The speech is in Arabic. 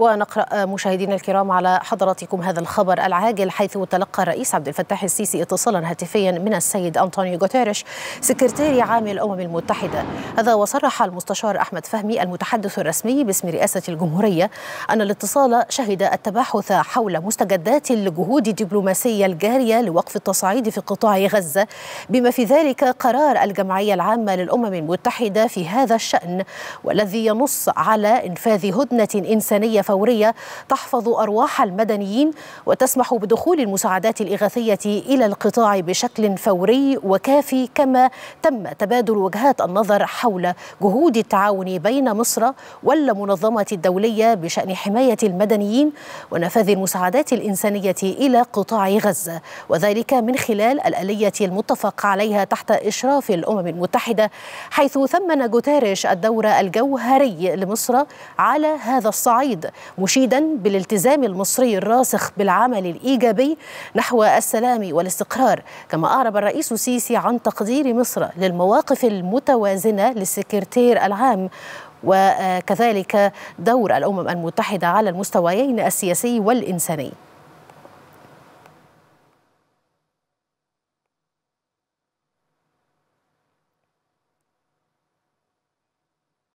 ونقرأ مشاهدينا الكرام على حضراتكم هذا الخبر العاجل حيث تلقى الرئيس عبد الفتاح السيسي اتصالا هاتفيا من السيد أنطونيو غوتيريش سكرتير عام الأمم المتحدة. هذا وصرح المستشار أحمد فهمي المتحدث الرسمي باسم رئاسة الجمهورية أن الاتصال شهد التباحث حول مستجدات الجهود الدبلوماسية الجارية لوقف التصعيد في قطاع غزة بما في ذلك قرار الجمعية العامة للأمم المتحدة في هذا الشأن والذي ينص على إنفاذ هدنة إنسانية فورية تحفظ أرواح المدنيين وتسمح بدخول المساعدات الإغاثية إلى القطاع بشكل فوري وكافي كما تم تبادل وجهات النظر حول جهود التعاون بين مصر والمنظمة الدولية بشأن حماية المدنيين ونفاذ المساعدات الإنسانية إلى قطاع غزة وذلك من خلال الآلية المتفق عليها تحت إشراف الأمم المتحدة حيث ثمن غوتيريش الدور الجوهري لمصر على هذا الصعيد. مشيدا بالالتزام المصري الراسخ بالعمل الإيجابي نحو السلام والاستقرار كما أعرب الرئيس السيسي عن تقدير مصر للمواقف المتوازنة للسكرتير العام وكذلك دور الأمم المتحدة على المستويين السياسي والإنساني.